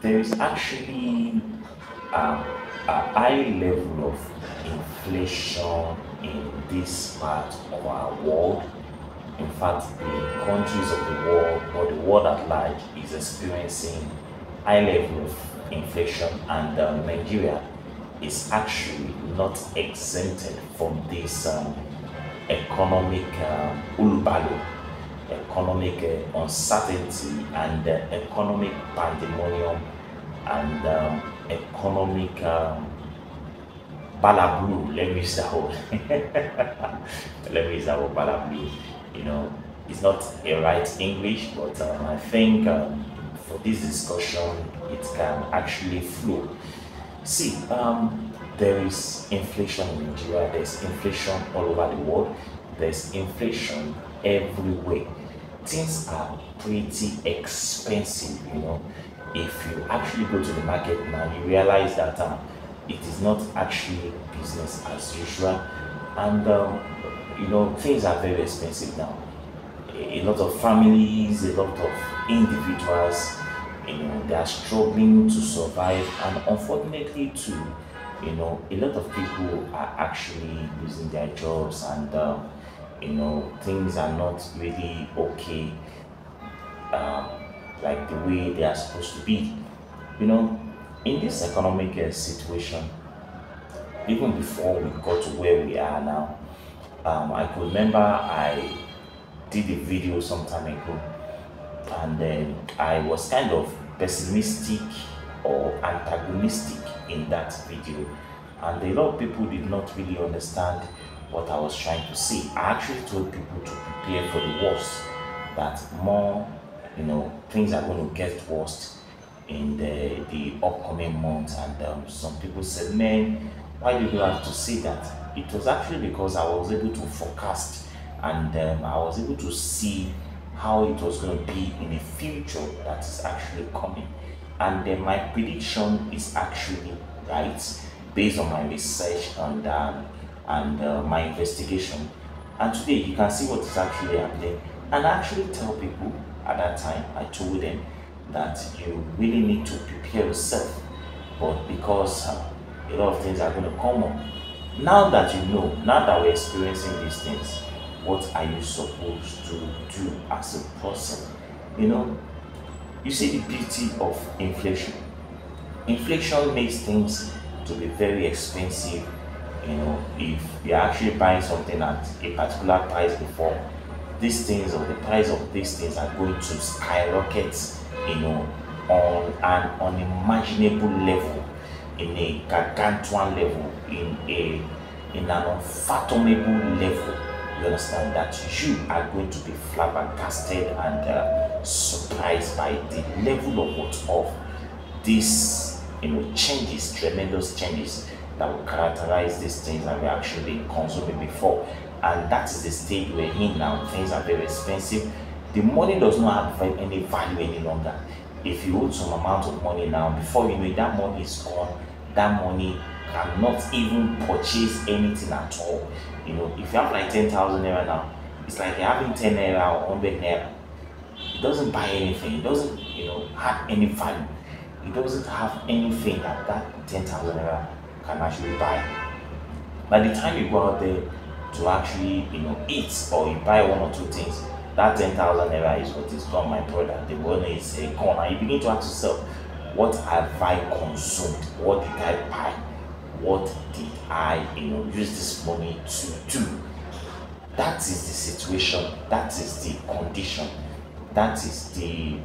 there is actually a, a high level of inflation in this part of our world. In fact, the countries of the world or the world at large is experiencing high level of inflation, and uh, Nigeria is actually not exempted from this um, economic ulubalo, economic uh, uncertainty, and uh, economic pandemonium, and um, economic um. Let me word. Let me use that. You know, it's not a right English, but um, I think um, for this discussion, it can actually flow. See, um, there is inflation in Nigeria, there's inflation all over the world, there's inflation everywhere. Things are pretty expensive, you know. If you actually go to the market now, you realize that um, it is not actually business as usual, and um, you know things are very expensive now. A, lot of families, a lot of individuals, you know, they are struggling to survive, and unfortunately, too, you know, a lot of people are actually losing their jobs, and um, you know, things are not really okay, um, like the way they are supposed to be. You know, in this economic uh, situation, even before we got to where we are now, um, I could remember I did a video some time ago, and then I was kind of pessimistic or antagonistic in that video, and a lot of people did not really understand what I was trying to say. I actually told people to prepare for the worst, that more, you know, things are going to get worse in the, the upcoming months. And um, some people said, man, why did you have to say that? It was actually because I was able to forecast and um, I was able to see how it was going to be in the future that is actually coming. And then my prediction is actually right based on my research and, um, and uh, my investigation. And today you can see what is actually happening. And I actually tell people at that time, I told them that you really need to prepare yourself. But because uh, a lot of things are going to come up, now that you know, now that we're experiencing these things, what are you supposed to do as a person? You know, you see the beauty of inflation. Inflation makes things to be very expensive. You know, if you're actually buying something at a particular price before, these things or the price of these things are going to skyrocket, you know, on an unimaginable level, in a gargantuan level, in a in an unfathomable level. You understand that you are going to be flabbergasted and uh, surprised by the level of what of this, you know, changes, tremendous changes that will characterize these things that we actually consuming before. And that is the stage we're in now. Things are very expensive. The money does not have any value any longer. If you hold some amount of money now, before you know it, that money is gone. That money cannot even purchase anything at all. You know, if you have like 10,000 naira now, it's like you're having 10 naira or 100 naira. It doesn't buy anything. It doesn't, you know, have any value. It doesn't have anything that that 10,000 naira can actually buy. By the time you go out there to actually, you know, eat or you buy one or two things, that 10,000 naira is what is gone, my brother. The money is uh, gone. And you begin to ask yourself, what have I consumed? What did I buy? What did I, you know, use this money to do? That is the situation. That is the condition. That is the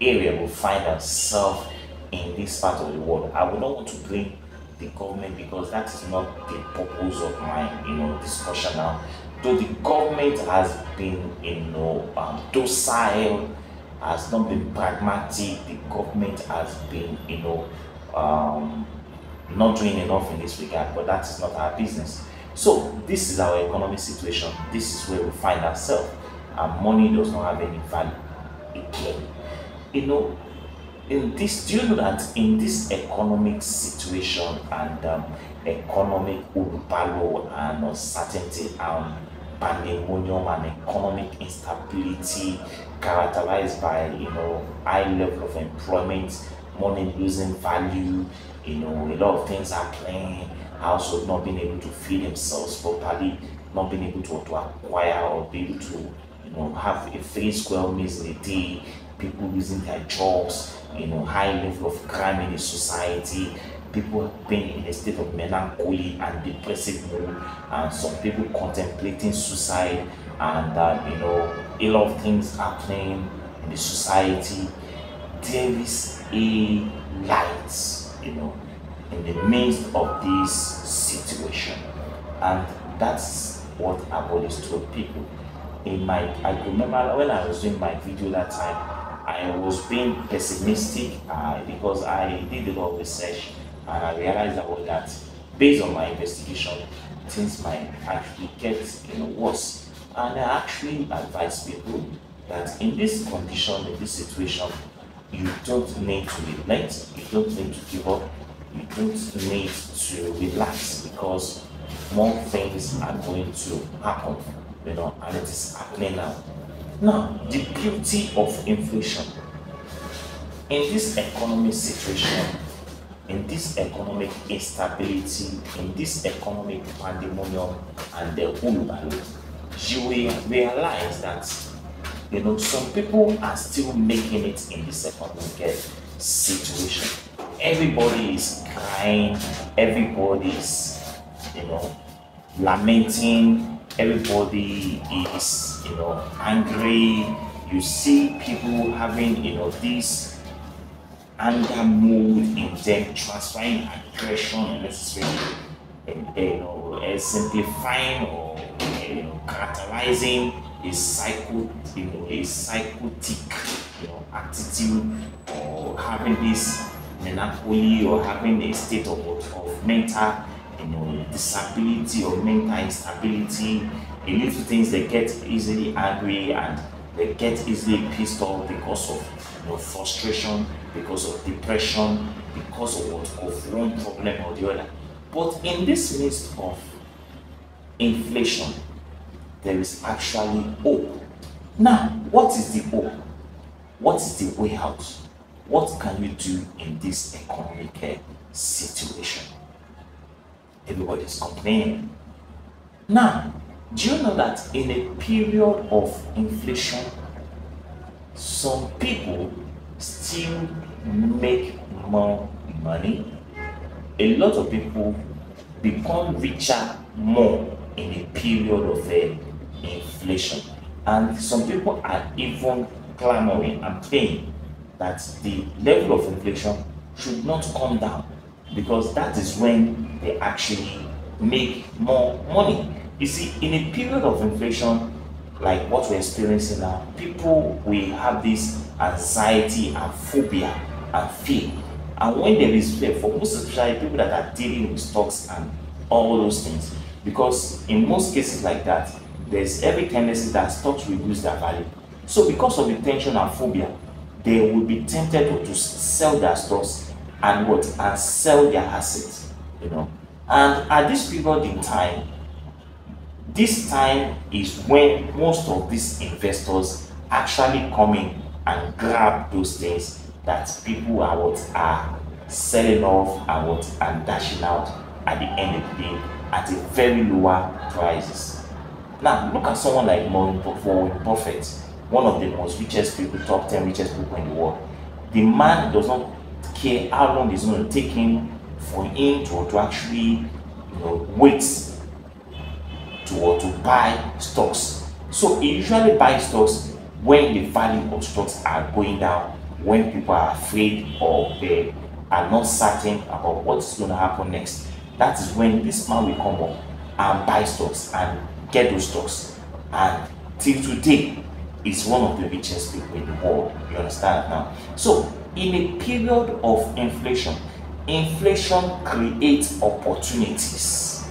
area we find ourselves in this part of the world. I would not want to blame the government because that is not the purpose of my, you know, discussion now. Though the government has been, you know, um, docile, has not been pragmatic. The government has been, you know, um, not doing enough in this regard. But that is not our business. So this is our economic situation. This is where we find ourselves. And money does not have any value again. You know, in this, do you know that in this economic situation and um, economic ulupalo and uncertainty and pandemonium and economic instability characterized by you know high level of employment money losing value, you know, a lot of things are playing, household not being able to feed themselves properly, not being able to, to acquire or be able to, you know, have a three square meals a day, people losing their jobs, you know, high level of crime in the society, people being in a state of melancholy and depressive mood, and some people contemplating suicide, and uh, you know, a lot of things happening in the society. There is a light, you know, in the midst of this situation, and that's what I've always told people. In my, I remember when I was doing my video that time, I was being pessimistic uh, because I did a lot of research and I realized that, well, that based on my investigation, things might actually get you know worse. And I actually advise people that in this condition, in this situation, you don't need to relent, you don't need to give up, you don't need to relax because more things are going to happen, you know, and it is happening now. Now, the beauty of inflation. In this economic situation, in this economic instability, in this economic pandemonium and the hullabaloo, you will realize that you know some people are still making it in this economic situation. Everybody is crying, everybody is you know lamenting, everybody is you know angry. You see people having you know this anger mood in them, transferring aggression necessarily, you know, simplifying or you know, characterizing a psycho, you know, a psychotic, you know, attitude or having this melancholy or having a state of, of mental, you know, disability or mental instability. A little things they get easily angry and they get easily pissed off because of you know, frustration, because of depression, because of what of one problem or the other. But in this midst of inflation, there is actually hope. Now, what is the hope? What is the way out? What can you do in this economic uh, situation? Everybody's complaining. Now, do you know that in a period of inflation, some people still make more money? A lot of people become richer more in a period of uh, inflation. And some people are even clamoring and praying that the level of inflation should not come down because that is when they actually make more money. You see, in a period of inflation like what we're experiencing now, people will have this anxiety and phobia and fear. And when there is fear, for most especially people that are dealing with stocks and all those things, because in most cases like that, there's every tendency that stocks will lose their value. So because of the tension and phobia, they will be tempted to sell their stocks and what and sell their assets, you know. And at this period in time, this time is when most of these investors actually come in and grab those things that people are what are selling off and what and dashing out at the end of the day at a very lower prices. Now look at someone like Warren Buffett, one of the most richest people, top 10 richest people in the world. The man does not how long it's going to take him for him to, to actually you know wait to or to buy stocks. So he usually buys stocks when the value of stocks are going down, when people are afraid or they are not certain about what's going to happen next. That is when this man will come up and buy stocks and get those stocks. And till today, is one of the richest people in the world. You understand now? So, in a period of inflation, inflation creates opportunities.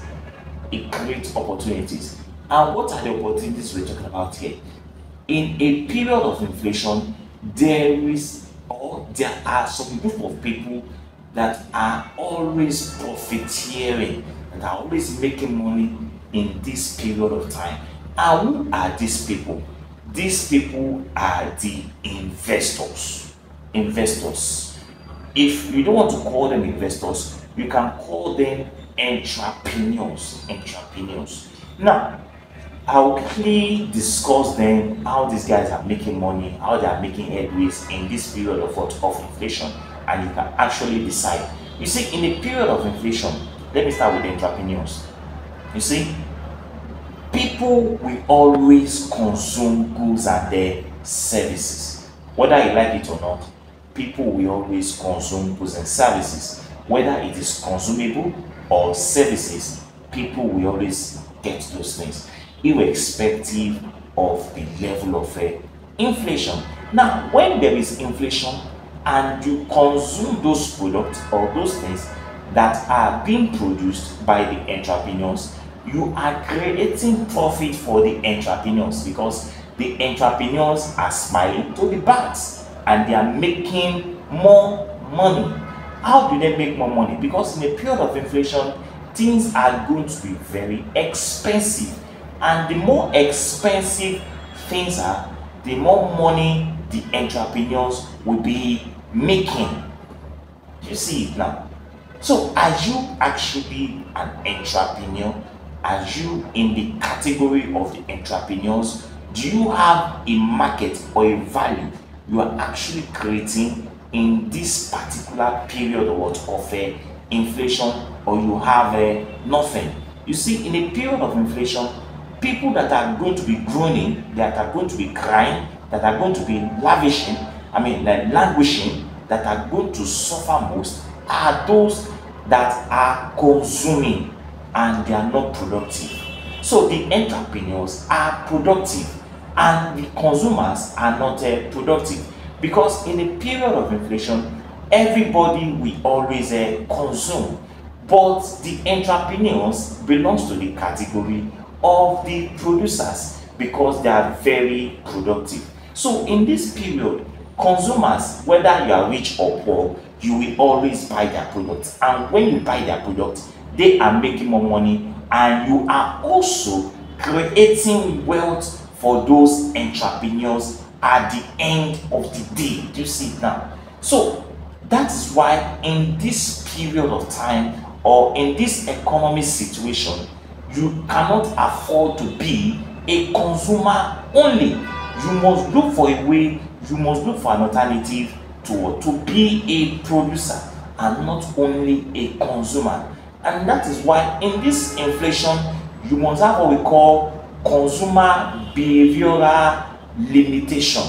It creates opportunities. And what are the opportunities we're talking about here? In a period of inflation, there is or there are some group of people that are always profiteering and are always making money in this period of time. And who are these people? These people are the investors. Investors. if you don't want to call them investors, you can call them entrepreneurs. Entrepreneurs. Now, I'll quickly discuss then how these guys are making money, how they are making headways in this period of, of inflation, and you can actually decide. You see, in a period of inflation, let me start with entrepreneurs. You see, people will always consume goods and their services. Whether you like it or not, people will always consume goods and services. Whether it is consumable or services, people will always get those things, irrespective of the level of uh, inflation. Now, when there is inflation and you consume those products or those things that are being produced by the entrepreneurs, you are creating profit for the entrepreneurs because the entrepreneurs are smiling to the banks and they are making more money. How do they make more money? Because in a period of inflation, things are going to be very expensive. And the more expensive things are, the more money the entrepreneurs will be making. You see it now. So, are you actually an entrepreneur? Are you in the category of the entrepreneurs? Do you have a market or a value you are actually creating in this particular period of, of uh, inflation or you have uh, nothing? You see, in a period of inflation, people that are going to be groaning, that are going to be crying, that are going to be lavishing, I mean, like languishing, that are going to suffer most are those that are consuming and they are not productive. So the entrepreneurs are productive and the consumers are not uh, productive because in a period of inflation, everybody will always uh, consume. But the entrepreneurs belongs to the category of the producers because they are very productive. So in this period, consumers, whether you are rich or poor, you will always buy their products. And when you buy their products, they are making more money and you are also creating wealth for those entrepreneurs at the end of the day. Do you see it now? So that is why in this period of time or in this economic situation, you cannot afford to be a consumer only. You must look for a way, you must look for an alternative to, to be a producer and not only a consumer. And that is why in this inflation, you must have what we call consumer behavioral limitation.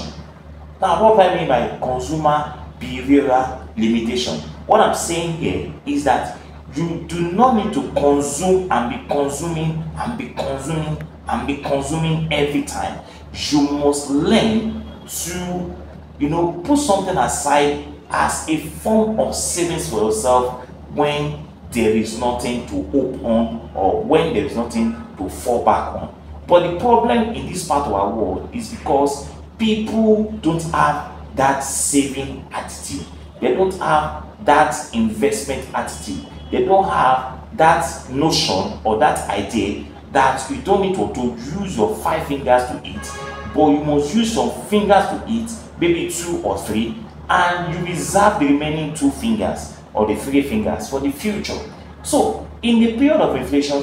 Now, what I mean by consumer behavioral limitation? What I'm saying here is that you do not need to consume and be consuming and be consuming and be consuming every time. You must learn to, you know, put something aside as a form of savings for yourself when there is nothing to hope on or when there is nothing to fall back on. But the problem in this part of our world is because people don't have that saving attitude. They don't have that investment attitude. They don't have that notion or that idea that you don't need to, to use your five fingers to eat, but you must use some fingers to eat, maybe two or three, and you reserve the remaining two fingers or the three fingers for the future. So, in the period of inflation,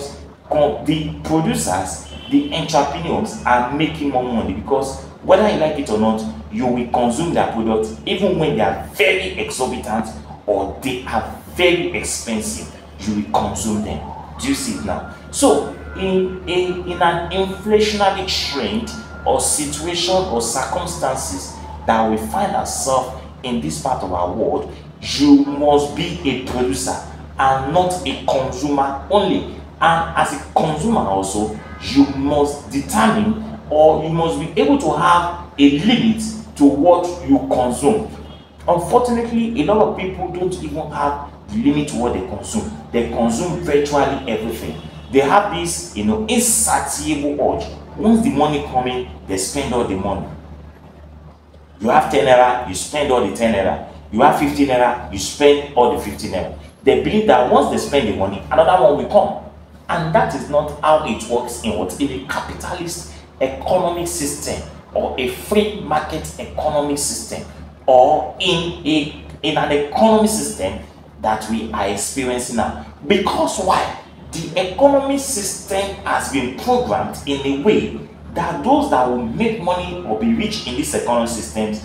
the producers, the entrepreneurs are making more money because whether you like it or not, you will consume their products even when they are very exorbitant or they are very expensive. You will consume them. Do you see it now? So, in, in, in an inflationary trend or situation or circumstances that we find ourselves in this part of our world, you must be a producer and not a consumer only. And as a consumer also, you must determine or you must be able to have a limit to what you consume. Unfortunately, a lot of people don't even have limit to what they consume. They consume virtually everything. They have this, you know, insatiable urge. Once the money coming, they spend all the money. You have 10 naira, you spend all the 10 naira. You have 15 naira, you spend all the 15 naira. They believe that once they spend the money, another one will come. And that is not how it works in what in a capitalist economic system or a free market economic system or in a in an economy system that we are experiencing now. Because why? The economy system has been programmed in a way that those that will make money or be rich in this economy system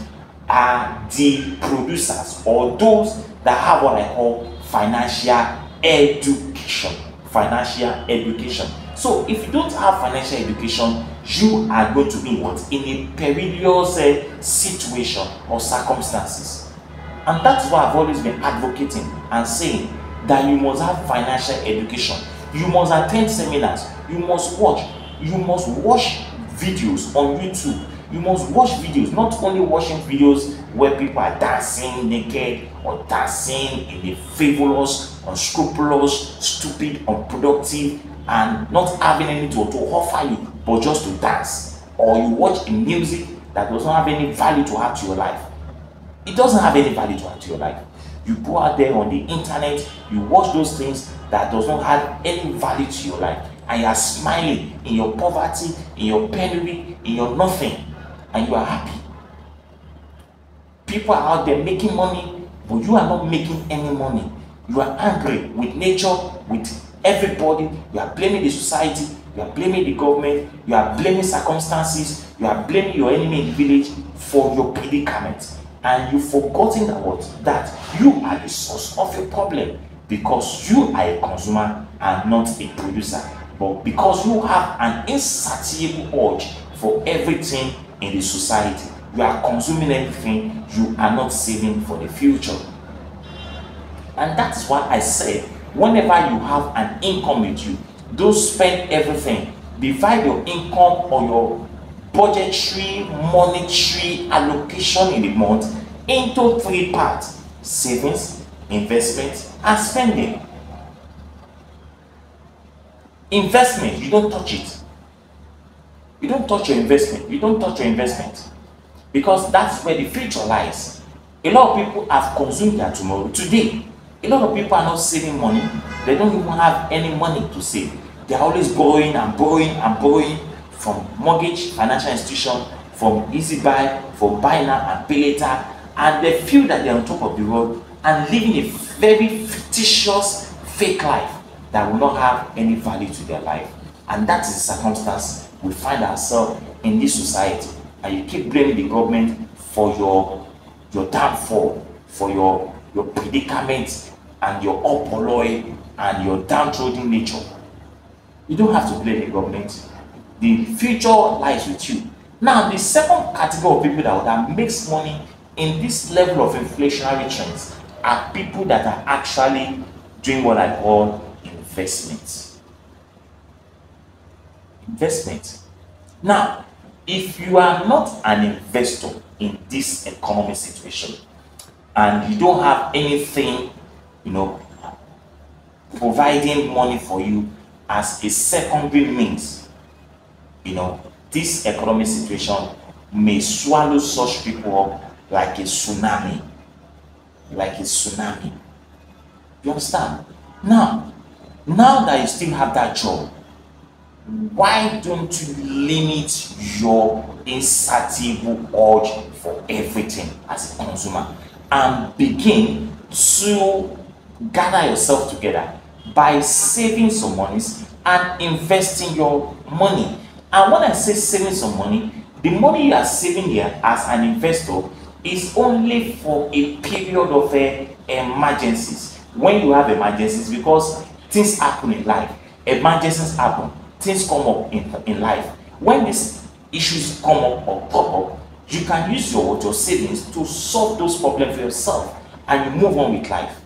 are the producers or those that have what I call financial education. Financial education. So if you don't have financial education, you are going to be what in a perilous uh, situation or circumstances. And that's why I've always been advocating and saying that you must have financial education. You must attend seminars. You must watch. You must watch videos on YouTube. You must watch videos, not only watching videos where people are dancing naked or dancing in a frivolous, unscrupulous, stupid, unproductive, and not having anything to, offer you but just to dance. Or you watch a music that does not have any value to add to your life. It doesn't have any value to add to your life. You go out there on the internet, you watch those things that does not have any value to your life and you are smiling in your poverty, in your penury, in your nothing, and you are happy. People are out there making money, but you are not making any money. You are angry with nature, with everybody. You are blaming the society, you are blaming the government, you are blaming circumstances, you are blaming your enemy in the village for your predicament. And you've forgotten what? That you are the source of your problem because you are a consumer and not a producer. But because you have an insatiable urge for everything in the society, you are consuming everything, you are not saving for the future. And that's why I said, whenever you have an income with you, don't spend everything. Divide your income or your budgetary, monetary allocation in the month into three parts savings, investment, and spending. Investment, you don't touch it. You don't touch your investment. You don't touch your investment. Because that's where the future lies. A lot of people have consumed their tomorrow. Today, a lot of people are not saving money. They don't even have any money to save. They're always borrowing and borrowing and borrowing from mortgage, financial institution, from easy buy, for buy now and pay later. And they feel that they're on top of the world and living a very fictitious, fake life that will not have any value to their life. And that is the circumstance we find ourselves in this society. And you keep blaming the government for your your downfall, for your your predicament and your opoloi and your downtrodden nature. You don't have to blame the government. The future lies with you. Now, the second category of people that, that makes money in this level of inflationary trends are people that are actually doing what I call investment. Investment. Now, if you are not an investor in this economic situation and you don't have anything, you know, providing money for you as a secondary means, you know, this economic situation may swallow such people up like a tsunami. Like a tsunami. You understand? Now, now that you still have that job, why don't you limit your insatiable urge for everything as a consumer and begin to gather yourself together by saving some monies and investing your money. And when I say saving some money, the money you are saving here as an investor is only for a period of uh, emergencies. When you have emergencies, because things happen in life, emergencies happen, things come up in, in life. When these issues come up or pop up, you can use your, your savings to solve those problems for yourself and you move on with life.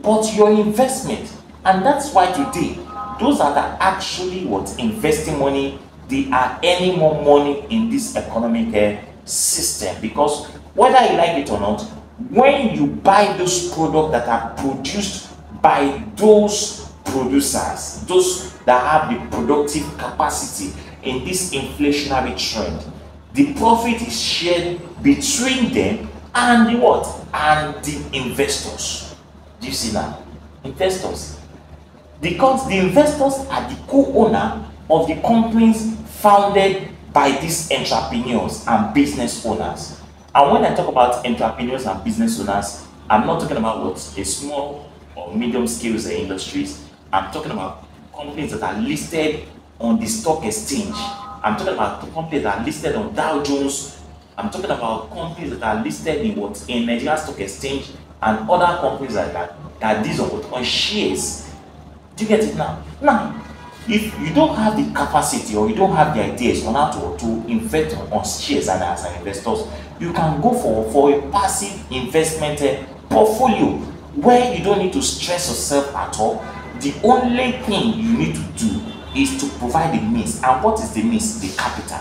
But your investment, and that's why today, those that are actually what investing money, they are earning more money in this economic uh, system because whether you like it or not, when you buy those products that are produced by those producers, those that have the productive capacity in this inflationary trend, the profit is shared between them and the what? And the investors. Do you see now? Investors. Because the investors are the co-owner of the companies founded by these entrepreneurs and business owners. And when I talk about entrepreneurs and business owners, I'm not talking about what a small or medium scale industries. I'm talking about companies that are listed on the stock exchange. I'm talking about companies that are listed on Dow Jones. I'm talking about companies that are listed in what in Nigeria Stock Exchange and other companies like that. That these are on shares. Do you get it now? Now, if you don't have the capacity or you don't have the ideas on how to, to invest on shares and as an investors, you can go for, for a passive investment uh, portfolio where you don't need to stress yourself at all. The only thing you need to do is to provide the means. And what is the means? The capital.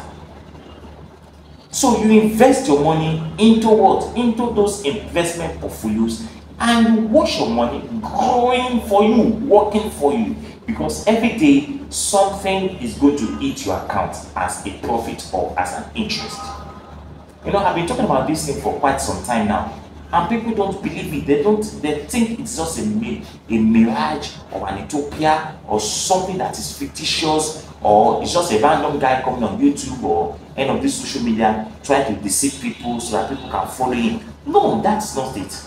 So you invest your money into what? Into those investment portfolios and watch your money growing for you, working for you. Because every day something is going to hit your account as a profit or as an interest. You know, I've been talking about this thing for quite some time now and people don't believe it. They don't they think it's just a, a mirage or an utopia or something that is fictitious or it's just a random guy coming on youtube or any of these social media trying to deceive people so that people can follow him. No that's not it.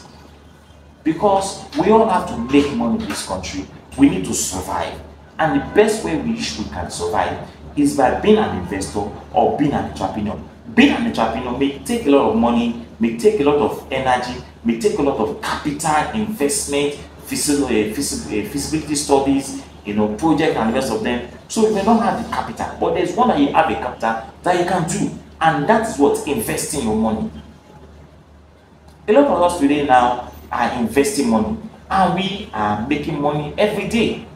Because we all have to make money in this country. We need to survive. And the best way we can survive is by being an investor or being an entrepreneur. Being an entrepreneur may take a lot of money may take a lot of energy, may take a lot of capital investment, feasibility, eh, feasibility studies, you know, project and the rest of them. So you may not have the capital, but there's one that you have a capital that you can do, and that is what investing your money. A lot of us today now are investing money, and we are making money every day.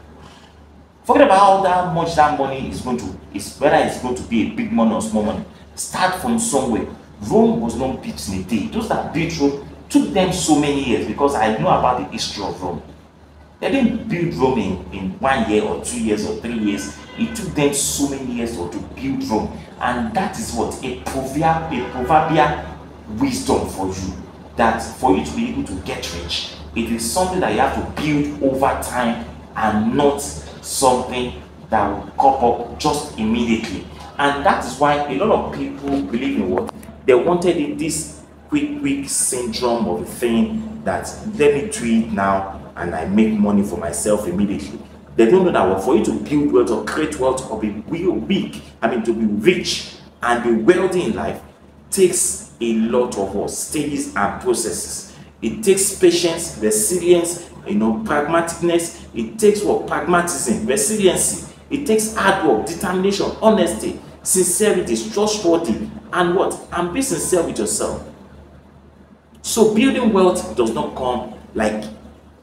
Forget about how much that money is going to is whether it's going to be a big money or small money. Start from somewhere Rome was not built in a day. Those that built Rome took them so many years because I know about the history of Rome. They didn't build Rome in, in one year or two years or three years. It took them so many years to build Rome. And that is what a proverbial, a proverbial wisdom for you. That for you to be able to get rich, it is something that you have to build over time and not something that will pop up just immediately. And that is why a lot of people believe in what they wanted this quick, quick syndrome of a thing that let me do it now and I make money for myself immediately. They don't know that well, for you to build wealth or create wealth or be real big, I mean to be rich and be wealthy in life takes a lot of what, stages and processes. It takes patience, resilience, you know, pragmaticness. It takes what pragmatism, resiliency. It takes hard work, determination, honesty, sincerity, trustworthy, and what? And be sincere with yourself. So building wealth does not come like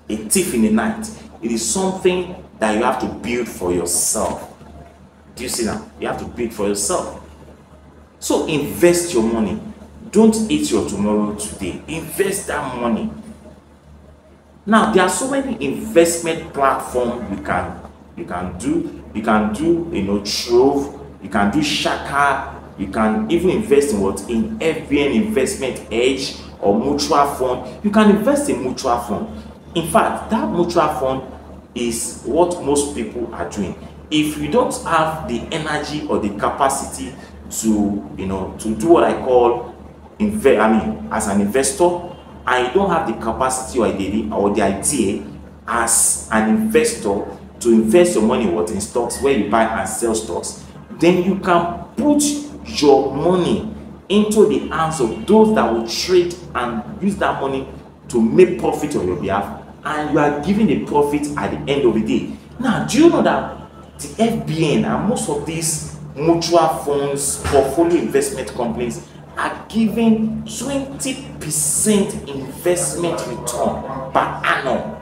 a thief in the night. It is something that you have to build for yourself. Do you see now? You have to build for yourself. So invest your money. Don't eat your tomorrow today. Invest that money. Now there are so many investment platforms you can you can do. You can do you know Trove you can do shaka you can even invest in what? In fbn investment edge or mutual fund. You can invest in mutual fund. In fact that mutual fund is what most people are doing. If you don't have the energy or the capacity to you know to do what i call invest i mean as an investor and you don't have the capacity or the or the idea as an investor to invest your money what? In stocks where you buy and sell stocks then you can put your money into the hands of those that will trade and use that money to make profit on your behalf. And you are giving a profit at the end of the day. Now do you know that the fbn and most of these mutual funds portfolio investment companies are giving 20 percent investment return per annum?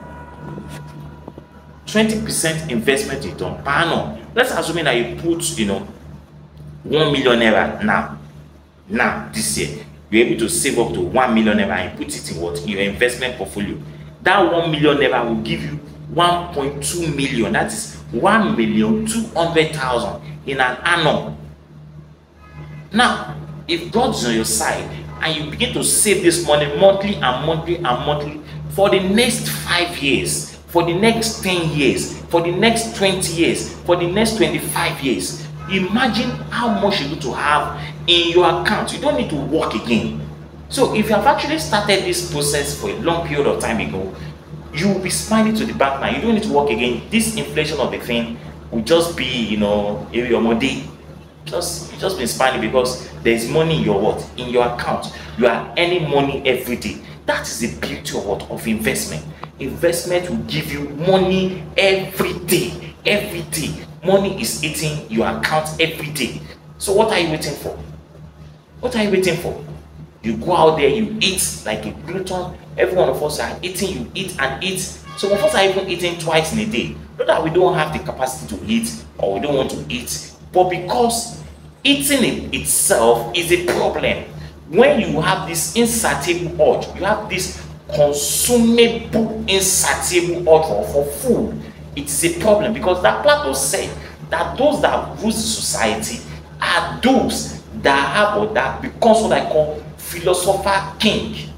20 percent investment return per annum let's assume that you put you know one million naira now now this year. You're able to save up to one million naira and put it in what? In your investment portfolio. That one million naira will give you one point two million. That is one million two hundred thousand in an annum. Now if god is on your side and you begin to save this money monthly and monthly and monthly for the next five years for the next ten years for the next twenty years for the next twenty-five years imagine how much you're going to have in your account you don't need to work again So if you have actually started this process for a long period of time ago, you will be smiling to the bank now. You don't need to work again. This inflation of the thing will just be, you know, your day. Just you just been smiling because there is money in your what in your account. You are earning money every day. That is the beauty of what of investment. Investment will give you money every day. Every day. Money is eating your account every day. So what are you waiting for? What are you waiting for? You go out there, you eat like a glutton. Every one of us are eating, you eat and eat. Some of us are even eating twice in a day. Not that we don't have the capacity to eat or we don't want to eat, but because eating it itself is a problem. When you have this insatiable urge, you have this consumable insatiable urge for food, it's a problem because that Plato said that those that rule society are those that have or that becomes what I call philosopher king.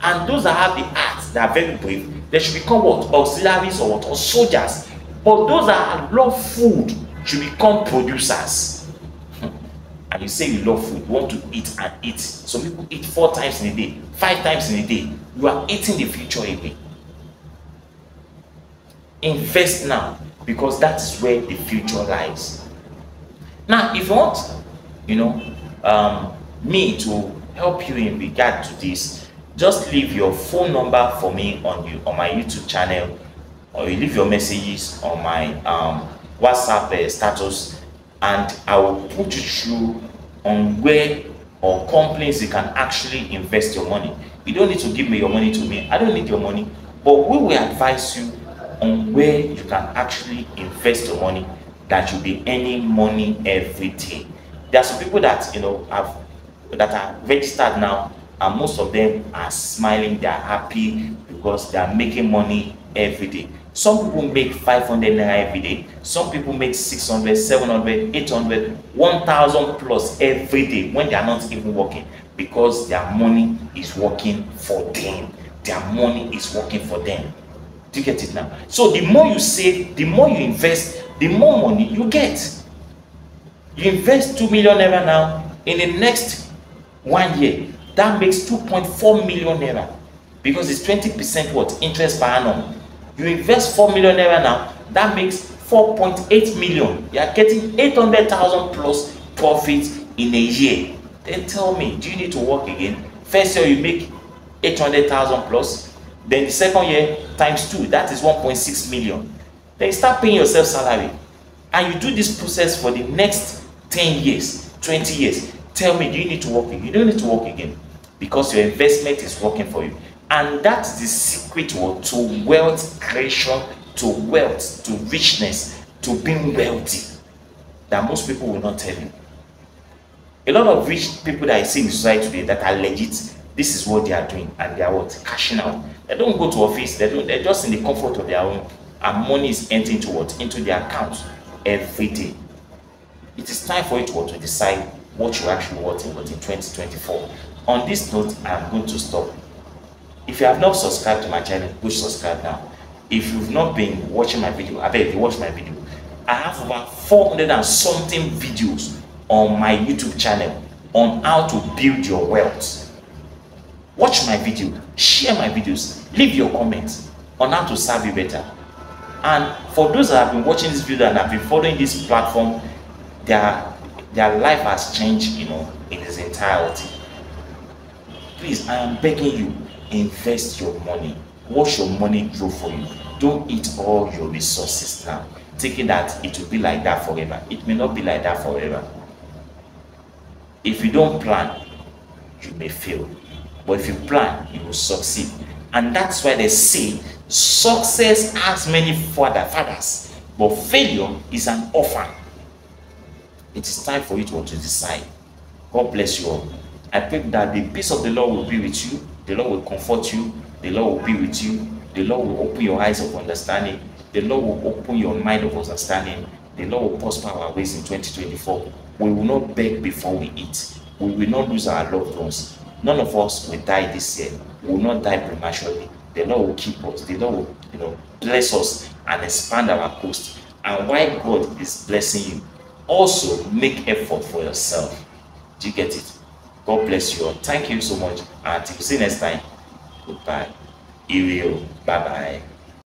And those that have the arts that are very brave, they should become what? Auxiliaries or what? Or soldiers. But those that love food should become producers. And you say you love food, you want to eat and eat. Some people eat four times in a day, five times in a day. You are eating the future away. Invest now because that is where the future lies. Now, if you want, you know, um, me to help you in regard to this, just leave your phone number for me on you on my YouTube channel, or you leave your messages on my um, WhatsApp uh, status, and I will put you through on where or companies you can actually invest your money. You don't need to give me your money to me. I don't need your money, but we will advise you on where you can actually invest your money that you'll be earning money every day. There are some people that you know have that are registered now and most of them are smiling they are happy because they are making money every day some people make 500 naira every day. Some people make 600 700 800 1000 plus every day when they are not even working because their money is working for them. Their money is working for them. Do you get it now? So the more you save the more you invest the more money you get. You invest 2 million naira now. In the next one year that makes 2.4 million naira because it's 20 percent what? Interest per annum you invest 4 million naira now that makes 4.8 million. You are getting 800,000 plus profit in a year. Then tell me do you need to work again? First year you make 800,000 plus. Then the second year times two that is 1.6 million. Then you start paying yourself salary. And you do this process for the next 10 years 20 years. Tell me do you need to work again? You don't need to work again because your investment is working for you and that's the secret word to wealth creation to wealth to richness to being wealthy that most people will not tell you. A lot of rich people that i see in society today that are legit this is what they are doing and they are what? Cashing out. They don't go to office. They don't they're just in the comfort of their own. And money is entering to what? Into their account every day. It is time for you to, to decide what you actually want in 2024. On this note, I'm going to stop. If you have not subscribed to my channel, push subscribe now. If you've not been watching my video, I beg you watch my video. I have over 400 and something videos on my YouTube channel on how to build your wealth. Watch my video, share my videos, leave your comments on how to serve you better. And for those that have been watching this video and have been following this platform, their their life has changed, you know, in its entirety. Please, I am begging you, invest your money. Watch your money grow for you. Don't eat all your resources now, thinking that it will be like that forever. It may not be like that forever. If you don't plan, you may fail. But if you plan, you will succeed. And that's why they say success has many father, fathers, but failure is an orphan. It is time for you to, to decide. God bless you all. I pray that the peace of the Lord will be with you. The Lord will comfort you. The Lord will be with you. The Lord will open your eyes of understanding. The Lord will open your mind of understanding. The Lord will prosper our ways in 2024. We will not beg before we eat. We will not lose our loved ones. None of us will die this year. We will not die prematurely. The Lord will keep us. The Lord will, you know, bless us and expand our coast. And while God is blessing you, also make effort for yourself. Do you get it? God bless you all. Thank you so much. Until see you next time. Goodbye. Ire Bye bye.